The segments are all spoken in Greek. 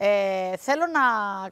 Ε, θέλω να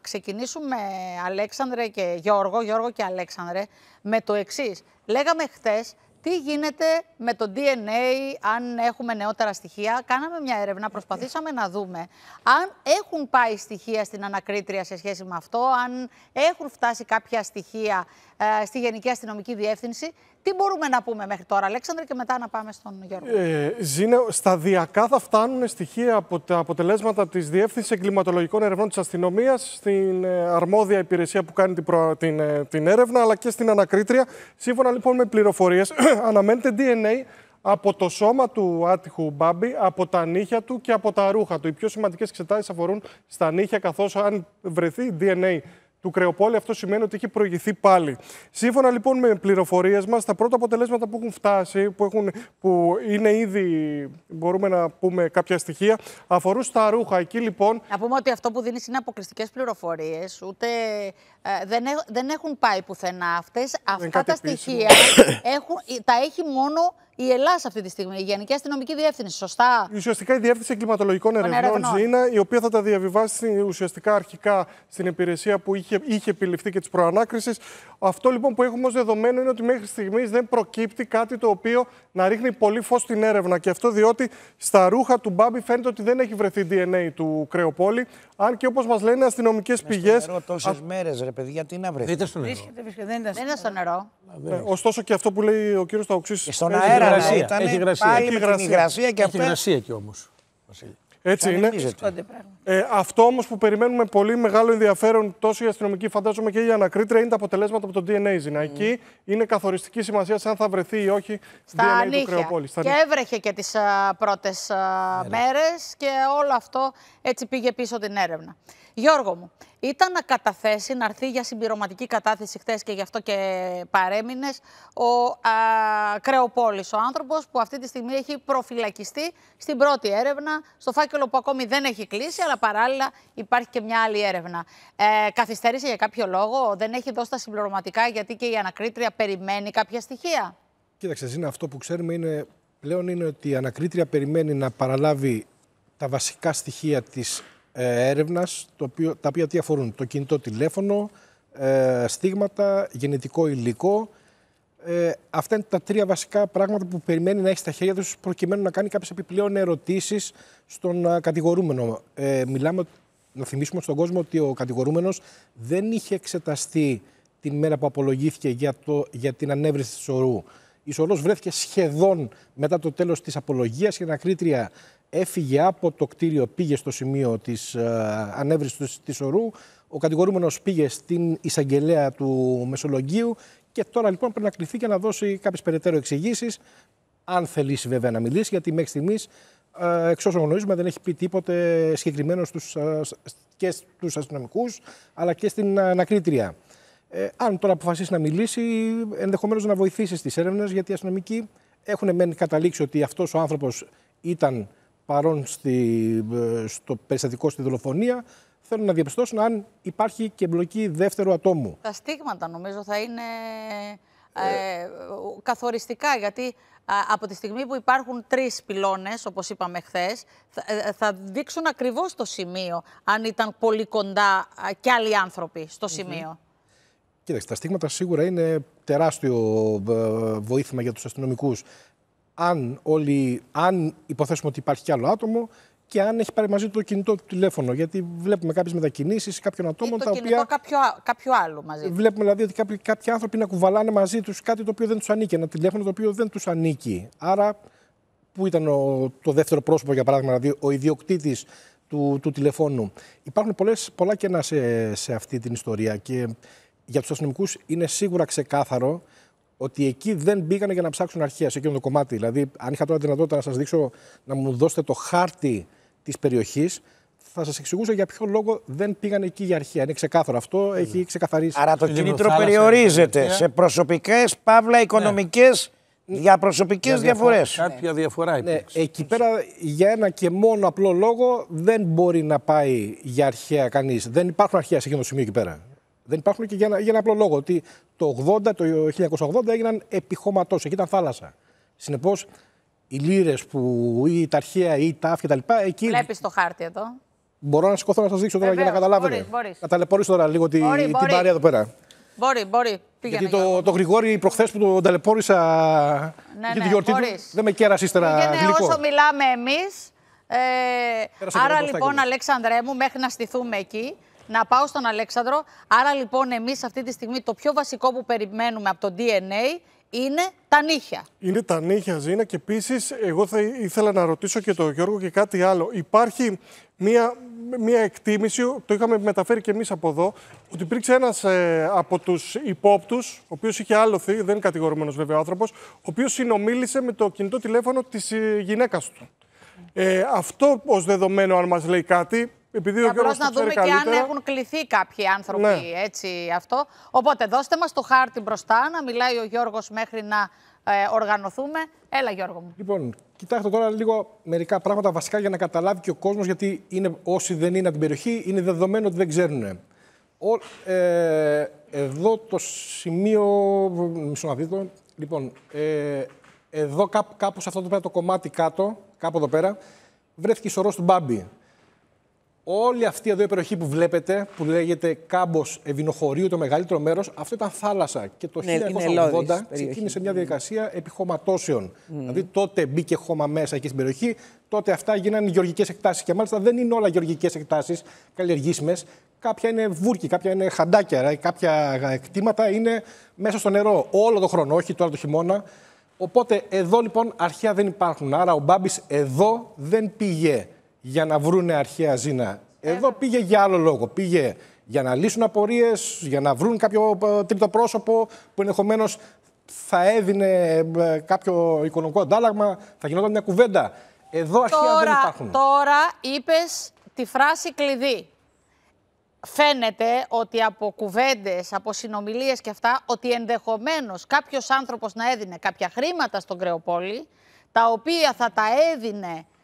ξεκινήσουμε, Αλέξανδρε και Γιώργο, Γιώργο και Αλέξανδρε, με το εξής. Λέγαμε χτες τι γίνεται με το DNA, αν έχουμε νεότερα στοιχεία. Κάναμε μια έρευνα, προσπαθήσαμε να δούμε αν έχουν πάει στοιχεία στην ανακρίτρια σε σχέση με αυτό, αν έχουν φτάσει κάποια στοιχεία ε, στη Γενική Αστυνομική Διεύθυνση. Τι μπορούμε να πούμε μέχρι τώρα, Αλέξανδρε, και μετά να πάμε στον Γιώργο. Ε, Ζήνε, σταδιακά θα φτάνουν στοιχεία από τα αποτελέσματα της Διεύθυνσης Εγκληματολογικών Ερευνών της Αστυνομίας στην ε, αρμόδια υπηρεσία που κάνει την, προ, την, ε, την έρευνα, αλλά και στην ανακρίτρια. Σύμφωνα λοιπόν με πληροφορίες, αναμένεται DNA από το σώμα του άτυχου Μπάμπη, από τα νύχια του και από τα ρούχα του. Οι πιο σημαντικές εξετάσεις αφορούν στα νύχια, καθώς αν βρεθεί DNA του Κρεοπόλη, αυτό σημαίνει ότι έχει προηγηθεί πάλι. Σύμφωνα λοιπόν με πληροφορίες μας, τα πρώτα αποτελέσματα που έχουν φτάσει, που, έχουν, που είναι ήδη, μπορούμε να πούμε κάποια στοιχεία, αφορούν στα ρούχα. Εκεί λοιπόν. Να πούμε ότι αυτό που δίνεις είναι αποκλειστικές πληροφορίες, ούτε ε, δεν, δεν έχουν πάει πουθενά. Αυτές, αυτά τα στοιχεία έχουν, τα έχει μόνο η Ελλάδα αυτή τη στιγμή, η Γενική Αστυνομική Διεύθυνση, σωστά; Ουσιαστικά η Διεύθυνση Εγκληματολογικών Ερευνών Ζήνα, η οποία θα τα διαβιβάσει ουσιαστικά αρχικά στην υπηρεσία που είχε, είχε επιληφθεί και τη προανάκρισης. Αυτό λοιπόν που έχουμε ως δεδομένο είναι ότι μέχρι στιγμής δεν προκύπτει κάτι το οποίο να ρίχνει πολύ φως στην έρευνα. Και αυτό διότι στα ρούχα του Μπάμπη φαίνεται ότι δεν έχει βρεθεί DNA του Κρεοπόλη. Αν και όπως μας λένε αστυνομικές πηγέ. Τόσες μέρες, ρε παιδιά, τι να βρεθεί. Δεν στο νερό. Δεν είναι στο νερό. Ε, ωστόσο και αυτό που λέει ο κύριος Ταουξή. Στον αέρα υγρασία. ήταν Έχει υγρασία. πάλι Έχει με την υγρασία. υγρασία και Έχει αυτά. υγρασία εκεί όμως. Έτσι είναι. Ε, αυτό όμως που περιμένουμε πολύ μεγάλο ενδιαφέρον τόσο η αστυνομική, φαντάζομαι και η ανακρίτρια, είναι τα αποτελέσματα από το DNA. Ζήνα. Εκεί είναι καθοριστική σημασία αν θα βρεθεί ή όχι Στα DNA του νύχια. Κρεοπόλης. Στα Και νύχια. έβρεχε και τις α, πρώτες α, μέρες και όλο αυτό έτσι πήγε πίσω την έρευνα. Γιώργο μου, ήταν να καταθέσει, να έρθει για συμπληρωματική κατάθεση χθες και γι' αυτό και παρέμεινες, ο α, Κρεοπόλης, ο άνθρωπος που αυτή τη στιγμή έχει προφυλακιστεί στην πρώτη έρευνα, στο φάκελο που ακόμη δεν έχει κλείσει, αλλά παράλληλα υπάρχει και μια άλλη έρευνα. Ε, καθυστέρησε για κάποιο λόγο, δεν έχει δώσει τα συμπληρωματικά γιατί και η ανακρίτρια περιμένει κάποια στοιχεία; Κοίταξε, είναι αυτό που ξέρουμε είναι, πλέον είναι ότι η ανακρίτρια περιμένει να παραλάβει τα βασικά στοιχεία της ε, έρευνας, το οποίο, τα οποία τι αφορούν το κινητό τηλέφωνο, ε, στίγματα, γενετικό υλικό. Ε, αυτά είναι τα τρία βασικά πράγματα που περιμένει να έχει στα χέρια τους προκειμένου να κάνει κάποιες επιπλέον ερωτήσεις στον α, κατηγορούμενο. Ε, μιλάμε, να θυμίσουμε στον κόσμο ότι ο κατηγορούμενος δεν είχε εξεταστεί την μέρα που απολογήθηκε για, το, για την ανέβρεση της ορού. Η σωρός βρέθηκε σχεδόν μετά το τέλος της απολογίας και η ανακρίτρια έφυγε από το κτίριο, πήγε στο σημείο της ε, ανέβρεσης της ορού. Ο κατηγορούμενος πήγε στην εισαγγελέα του Μεσολογγίου και τώρα λοιπόν πρέπει να κληθεί και να δώσει κάποιες περαιτέρω εξηγήσεις. Αν θελήσει βέβαια να μιλήσει, γιατί μέχρι στιγμής ε, εξ όσων γνωρίζουμε δεν έχει πει τίποτε συγκεκριμένο στους, ε, και στους αστυνομικούς αλλά και στην ανακρίτρια. Ε, αν τώρα αποφασίσει να μιλήσει, ενδεχομένως να βοηθήσει στις έρευνες, γιατί οι αστυνομικοί έχουν μεν καταλήξει ότι αυτός ο άνθρωπος ήταν παρόν στη, ε, στο περιστατικό στη δολοφονία. Θέλουν να διαπιστώσουν αν υπάρχει και εμπλοκή δεύτερου ατόμου. Τα στίγματα νομίζω θα είναι ε, καθοριστικά γιατί α, από τη στιγμή που υπάρχουν τρεις πυλώνες, όπως είπαμε χθες, θα, ε, θα δείξουν ακριβώς το σημείο αν ήταν πολύ κοντά α, και άλλοι άνθρωποι στο σημείο. Κοίταξε, τα στίγματα σίγουρα είναι τεράστιο ε, βοήθημα για τους αστυνομικούς. Αν, όλοι, αν υποθέσουμε ότι υπάρχει κι άλλο άτομο και αν έχει πάρει μαζί του το κινητό του τηλέφωνο. Γιατί βλέπουμε κάποιες μετακινήσεις κάποιων Ή ατόμων το τα κινητό οποία κάποιου, α- κάποιου άλλου μαζί. Βλέπουμε δηλαδή ότι κάποιοι, κάποιοι άνθρωποι να κουβαλάνε μαζί τους κάτι το οποίο δεν τους ανήκει, ένα τηλέφωνο το οποίο δεν τους ανήκει. Άρα, πού ήταν ο, το δεύτερο πρόσωπο, για παράδειγμα, δηλαδή ο ιδιοκτήτης του, του τηλεφώνου. Υπάρχουν πολλές, πολλά κενά σε, σε αυτή την ιστορία και για τους αστυνομικούς είναι σίγουρα ξεκάθαρο ότι εκεί δεν μπήκανε για να ψάξουν αρχαία σε εκείνο το κομμάτι. Δηλαδή, αν είχα τώρα δυνατότητα να σας δείξω, να μου δώσετε το χάρτη της περιοχής, θα σας εξηγούσα για ποιο λόγο δεν πήγαν εκεί για αρχαία. Είναι ξεκάθαρο αυτό, έχει ξεκαθαρίσει. Άρα το Στη κίνητρο Λιμνοθάλασσα, περιορίζεται ε. σε προσωπικές, παύλα οικονομικές διαπροσωπικέ διαφορές. Κάποια διαφορά Ναι, υπήρξε. εκεί πέρα για ένα και μόνο απλό λόγο δεν μπορεί να πάει για αρχαία κανείς. Δεν υπάρχουν αρχαία σε εκείνο το σημείο εκεί πέρα. Δεν υπάρχουν και για ένα, για ένα απλό λόγο. Ότι το 80, το 1980 έγιναν επιχωματός. Εκεί ήταν θάλασσα. Συνεπώς, οι λύρες που ή τα αρχαία ή τα άφια κτλ. Εκεί. Βλέπεις το χάρτη εδώ. Μπορώ να σηκωθώ να σας δείξω τώρα για να Βεβαίως, καταλάβετε. μπορείς, μπορείς. Να ταλαιπωρήσω τώρα λίγο τη, Μπορεί, την μπορεί. παρέα εδώ πέρα. Μπορεί, μπορεί. Πήγαινε. Γιατί Γιώργο. το, το Γρηγόρη προχθές που τον ταλαιπώρησα Ναι, για ναι, τη γιορτή του, μπορείς. δεν με κέρασες ύστερα Πήγαινε γλυκό. όσο μιλάμε εμείς. Ε, Πέρασε άρα κανένα λοιπόν, μπροστά Αλέξανδρέ μου, μέχρι να στηθούμε εκεί, να πάω στον Αλέξανδρο. Άρα λοιπόν, εμείς αυτή τη στιγμή το πιο βασικό που περιμένουμε από το DNA είναι τα νύχια. Είναι τα νύχια Ζήνα και επίσης εγώ θα ήθελα να ρωτήσω και τον Γιώργο και κάτι άλλο. Υπάρχει μία, μία εκτίμηση, το είχαμε μεταφέρει και εμείς από εδώ, ότι υπήρξε ένας ε, από τους υπόπτους, ο οποίος είχε άλοθη, δεν είναι κατηγορούμενος βέβαια άνθρωπος, ο οποίος συνομίλησε με το κινητό τηλέφωνο της ε, γυναίκας του. Ε, αυτό ως δεδομένο αν μας λέει κάτι, επειδή ο Απλώς Γιώργος να το ξέρει δούμε και αν καλύτερα, έχουν κληθεί κάποιοι άνθρωποι Ναι. έτσι αυτό. Οπότε δώστε μας το χάρτη μπροστά, να μιλάει ο Γιώργος μέχρι να ε, οργανωθούμε. Έλα Γιώργο μου. Λοιπόν, κοιτάξτε τώρα λίγο μερικά πράγματα βασικά για να καταλάβει και ο κόσμος, γιατί είναι, όσοι δεν είναι από την περιοχή είναι δεδομένο ότι δεν ξέρουν. Ο, ε, εδώ το σημείο. Μισό να δείτε. Λοιπόν, ε, εδώ κάπου, κάπου σε αυτό το, πέρα, το κομμάτι κάτω, κάπου εδώ πέρα, βρέθηκε η σωρός του Μπάμπη. Όλη αυτή εδώ η περιοχή που βλέπετε, που λέγεται κάμπος Ευηνοχωρίου, το μεγαλύτερο μέρος, αυτό ήταν θάλασσα. Και το Ναι, είναι 1980 ελώδης περιοχή. ξεκίνησε μια διαδικασία επιχωματώσεων. Δηλαδή τότε μπήκε χώμα μέσα εκεί στην περιοχή, τότε αυτά γίνανε γεωργικές εκτάσεις. Και μάλιστα δεν είναι όλα γεωργικές εκτάσεις καλλιεργήσιμες. Κάποια είναι βούρκι, κάποια είναι χαντάκια, δηλαδή κάποια κτήματα είναι μέσα στο νερό όλο το χρόνο, όχι τώρα το χειμώνα. Οπότε εδώ λοιπόν αρχαία δεν υπάρχουν. Άρα ο Μπάμπης εδώ δεν πήγε για να βρούνε αρχαία ζήνα. Εδώ πήγε για άλλο λόγο. Πήγε για να λύσουν απορίες, για να βρουν κάποιο ε, τρίτο πρόσωπο που ενδεχομένως θα έδινε ε, κάποιο οικονομικό αντάλλαγμα, θα γινόταν μια κουβέντα. Εδώ αρχαία δεν Τώρα, υπάρχουν. τώρα είπες τη φράση κλειδί. Φαίνεται ότι από κουβέντες, από συνομιλίες και αυτά, ότι ενδεχομένως κάποιος άνθρωπος να έδινε κάποια χρήματα στον Κρεοπόλη, τα οποία θα τα έδινε α,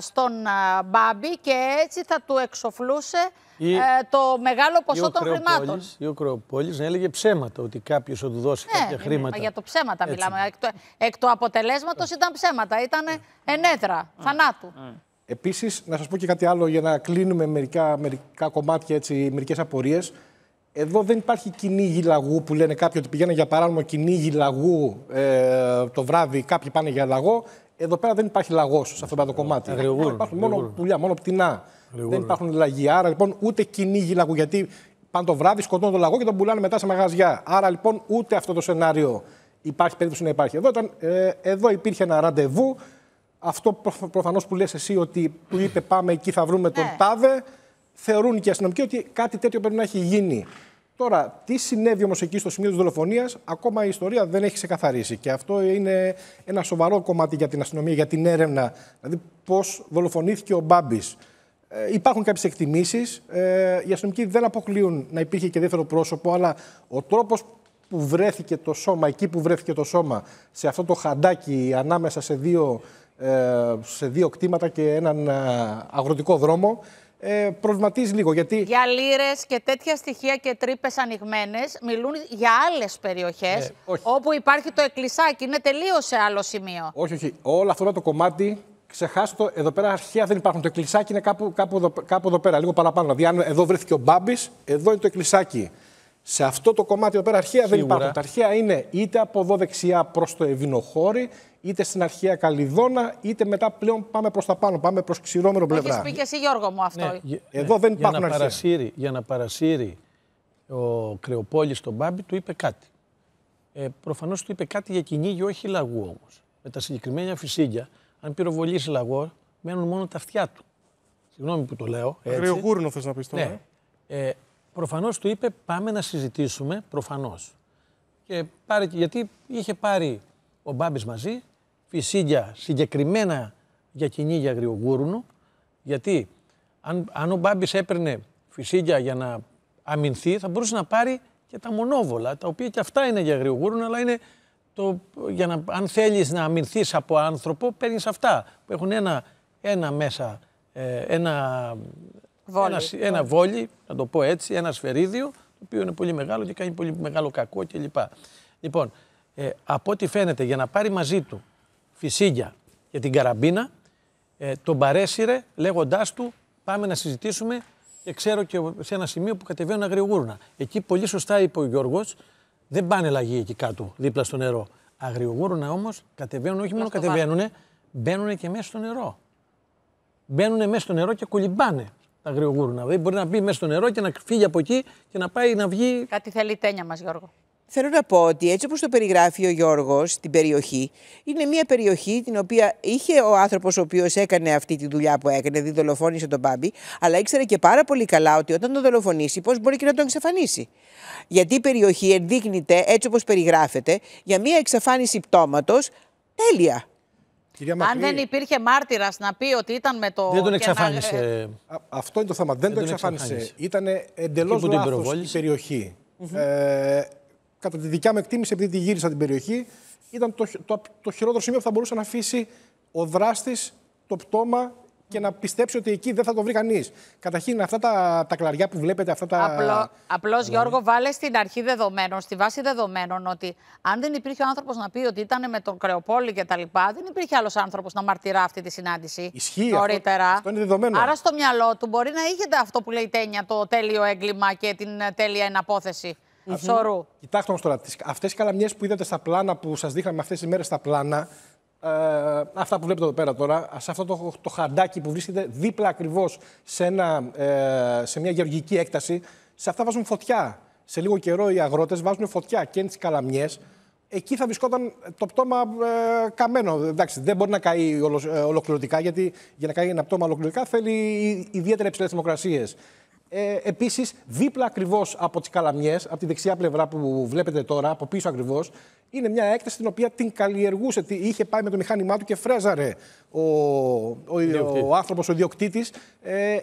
στον α, Μπάμπη και έτσι θα του εξοφλούσε Ή- ε, το μεγάλο Ή ποσό ο των χρημάτων. Κρεοπόλης- Ή ο Κρεοπόλης να έλεγε ψέματα ότι κάποιος θα του δώσει κάποια Ναι, χρήματα. μα για το ψέματα Έτσι. μιλάμε. Εκ του, εκ του αποτελέσματος ήταν ψέματα, ήταν ενέδρα, θανάτου. Επίσης, να σας πω και κάτι άλλο για να κλείνουμε μερικά, μερικά κομμάτια, έτσι, μερικές απορίες. Εδώ δεν υπάρχει κυνήγι λαγού που λένε κάποιοι ότι πηγαίνουν για παράνομο κυνήγι λαγού ε, το βράδυ, κάποιοι πάνε για λαγό. Εδώ πέρα δεν υπάρχει λαγός σε αυτό το κομμάτι. Αγριογούρνο, Υπάρχουν μόνο αγριογούρνο. πουλιά, μόνο πτηνά. Δεν υπάρχουν λαγοί. Άρα λοιπόν ούτε κυνήγι λαγού. Γιατί πάνε το βράδυ, σκοτώνουν το λαγό και τον πουλάνε μετά σε μαγαζιά. Άρα λοιπόν ούτε αυτό το σενάριο υπάρχει περίπτωση να υπάρχει. Εδώ, ήταν, ε, εδώ υπήρχε ένα ραντεβού. Αυτό προ- προφανώς που λες εσύ ότι του είπε πάμε εκεί θα βρούμε τον Ναι. τάδε, θεωρούν και οι αστυνομικοί ότι κάτι τέτοιο πρέπει να έχει γίνει. Τώρα, τι συνέβη όμως εκεί στο σημείο της δολοφονίας, ακόμα η ιστορία δεν έχει ξεκαθαρίσει. Και αυτό είναι ένα σοβαρό κομμάτι για την αστυνομία, για την έρευνα. Δηλαδή, πώς δολοφονήθηκε ο Μπάμπης. Ε, υπάρχουν κάποιες εκτιμήσεις. Ε, οι αστυνομικοί δεν αποκλείουν να υπήρχε και δεύτερο πρόσωπο, αλλά ο τρόπος που βρέθηκε το σώμα, εκεί που βρέθηκε το σώμα, σε αυτό το χαντάκι ανάμεσα σε δύο, ε, σε δύο κτήματα και έναν ε, αγροτικό δρόμο, ε, προβληματίζει λίγο. Γιατί Για λύρες και τέτοια στοιχεία και τρύπες ανοιγμένες μιλούν για άλλες περιοχές Ναι, όχι. όπου υπάρχει το εκκλησάκι. Είναι τελείως σε άλλο σημείο. Όχι, όχι. Όλο αυτό το κομμάτι, ξεχάστε το. Εδώ πέρα αρχαία δεν υπάρχουν. Το εκκλησάκι είναι κάπου, κάπου, εδώ, κάπου εδώ πέρα, λίγο παραπάνω. Δηλαδή, αν εδώ βρέθηκε ο Μπάμπης, εδώ είναι το εκκλησάκι. Σε αυτό το κομμάτι εδώ πέρα αρχαία δεν Σίγουρα. υπάρχουν. Τα αρχαία είναι είτε από εδώ δεξιά προς το Ευηνοχώρι, είτε στην αρχαία Καλιδόνα, είτε μετά πλέον πάμε προς τα πάνω. Πάμε προς ξηρόμερο Το έχεις πλευρά. πει και εσύ, Γιώργο μου, αυτό. Ναι, γε- Εδώ δεν για υπάρχουν να, αρχαία. παρασύρει, για να παρασύρει ο Κρεοπόλης στον Μπάμπη του είπε κάτι. Ε, Προφανώς του είπε κάτι για κυνήγι, όχι λαγού όμως. Με τα συγκεκριμένα φυσίγια, αν πυροβολήσει λαγό, μένουν μόνο τα αυτιά του. Συγγνώμη που το λέω. Έτσι. Αγριογούρνο θες να πεις τώρα. Ναι. Ε, προφανώς του είπε πάμε να συζητήσουμε, προφανώς. Και πάρε, γιατί είχε πάρει ο Μπάμπης μαζί φυσίγια συγκεκριμένα για κυνήγι αγριογούρουνου, γιατί αν, αν ο Μπάμπης έπαιρνε φυσίγια για να αμυνθεί, θα μπορούσε να πάρει και τα μονόβολα, τα οποία και αυτά είναι για αγριογούρουνο, αλλά είναι το, για να, αν θέλεις να αμυνθείς από άνθρωπο, παίρνεις αυτά που έχουν ένα, ένα μέσα, ε, ένα Βόλι. ένα, σ- ένα βόλι, να το πω έτσι, ένα σφαιρίδιο, το οποίο είναι πολύ μεγάλο και κάνει πολύ μεγάλο κακό κλπ. Λοιπόν, ε, από ό,τι φαίνεται, για να πάρει μαζί του φυσίγια για την καραμπίνα, ε, τον παρέσυρε λέγοντάς του πάμε να συζητήσουμε και ξέρω και σε ένα σημείο που κατεβαίνουν αγριογούρνα. Εκεί πολύ σωστά είπε ο Γιώργος, δεν πάνε λαγοί εκεί κάτω, δίπλα στο νερό. Αγριογούρνα όμως κατεβαίνουν, όχι μόνο στο κατεβαίνουν, μπαίνουν και μέσα στο νερό. Μπαίνουν μέσα στο νερό και κολυμπάνε τα αγριογούρνα. Δηλαδή μπορεί να μπει μέσα στο νερό και να φύγει από εκεί και να πάει να βγει. Κάτι θέλει η τένια μας, Γιώργο. Θέλω να πω ότι έτσι όπως το περιγράφει ο Γιώργος την περιοχή, είναι μια περιοχή την οποία είχε ο άνθρωπος ο οποίος έκανε αυτή τη δουλειά που έκανε, δηλαδή δολοφόνησε τον Μπάμπη, αλλά ήξερε και πάρα πολύ καλά ότι όταν τον δολοφονήσει πώς μπορεί και να τον εξαφανίσει. Γιατί η περιοχή ενδείκνυται έτσι όπως περιγράφεται για μια εξαφάνιση πτώματος τέλεια. Κυρία Αν Μακρύ, δεν υπήρχε μάρτυρας να πει ότι ήταν με το... Δεν τον και να- εξαφάνισε. α- αυτό είναι το θέμα. Δεν, Δεν το τον εξαφάνισε. εξαφάνισε. Ήταν εντελώς Εκεί που την λάθος η προβόλησε. περιοχή. Ε, κατά τη δικιά μου εκτίμηση, επειδή τη γύρισα την περιοχή, ήταν το, χ- το, το χειρότερο σημείο που θα μπορούσε να αφήσει ο δράστης το πτώμα και να πιστέψει ότι εκεί δεν θα το βρει κανείς. Καταρχήν, αυτά τα, τα κλαριά που βλέπετε, αυτά τα. Απλό, απλώς, Γιώργο, βάλε στην αρχή δεδομένων, στη βάση δεδομένων, ότι αν δεν υπήρχε ο άνθρωπος να πει ότι ήταν με τον Κρεοπόλη και τα λοιπά, δεν υπήρχε άλλος άνθρωπος να μαρτυρά αυτή τη συνάντηση Ισχύει αυτό. νωρίτερα. Αυτό είναι δεδομένο. Άρα στο μυαλό του μπορεί να είχε αυτό που λέει η Τένια, το τέλειο έγκλημα και την ε, τέλεια εναπόθεση σωρού. Κοιτάξτε όμως τώρα, αυτές οι καλαμιές που είδατε στα πλάνα που σας δείχναμε αυτές τις μέρες στα πλάνα, ε, αυτά που βλέπετε εδώ πέρα τώρα, σε αυτό το, το χαντάκι που βρίσκεται δίπλα ακριβώς σε, ένα, ε, σε μια γεωργική έκταση, σε αυτά βάζουν φωτιά. Σε λίγο καιρό οι αγρότες βάζουν φωτιά και είναι τις καλαμιές. Εκεί θα βρισκόταν το πτώμα ε, καμένο. Εντάξει, δεν μπορεί να καεί ολο, ε, ολοκληρωτικά, γιατί για να καεί ένα πτώμα ολοκληρωτικά θέλει ιδιαίτερα υψηλές θερμοκρασίες. Ε, Επίσης, δίπλα ακριβώς από τις καλαμιές, από τη δεξιά πλευρά που βλέπετε τώρα, από πίσω ακριβώς, είναι μια έκταση την οποία την καλλιεργούσε. Τι- Είχε πάει με το μηχάνημά του και φρέζαρε ο, ο, ο, ο άνθρωπος, ο ιδιοκτήτης, ε,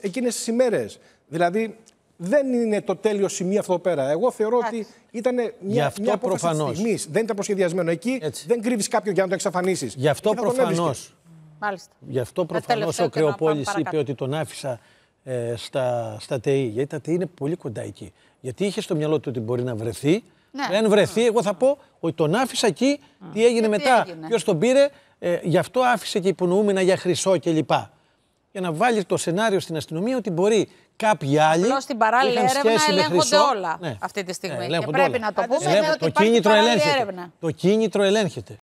εκείνες τι ημέρες. Δηλαδή, δεν είναι το τέλειο σημείο αυτό εδώ πέρα. Εγώ θεωρώ ότι ήταν Γι' μια, αυτό μια απόφαση της προφανώς. στιγμής. Δεν ήταν προσχεδιασμένο. Εκεί Έτσι. δεν κρύβεις κάποιον για να το εξαφανίσεις. Γι' αυτό προφανώς. Μάλιστα. Γι' αυτό Ε, προφανώς τελευταίο ο και να πάμε Κρεοπόλης είπε παρακάτω. ότι τον άφησα ε, στα, στα ΤΕΗ. Γιατί τα ΤΕΗ είναι πολύ κοντά εκεί. Γιατί είχε στο μυαλό του ότι μπορεί να βρεθεί. Ναι. Αν βρεθεί, εγώ θα πω ότι τον άφησα εκεί. Τι έγινε τι μετά, έγινε; ποιος τον πήρε; Ε, γι' αυτό άφησε και υπονοούμενα για χρυσό κλπ. Για να βάλει το σενάριο στην αστυνομία ότι μπορεί κάποιοι άλλοι. Απλώς στην παράλληλη είχαν έρευνα σχέση με ελέγχονται χρυσό. όλα αυτή τη στιγμή. Και ελέγχονται πρέπει όλα. να το πούμε, Ελέγχονται. είναι ότι το υπάρχει κίνητρο παράλληλη ελέγχεται. έρευνα. Το κίνητρο ελέγχεται.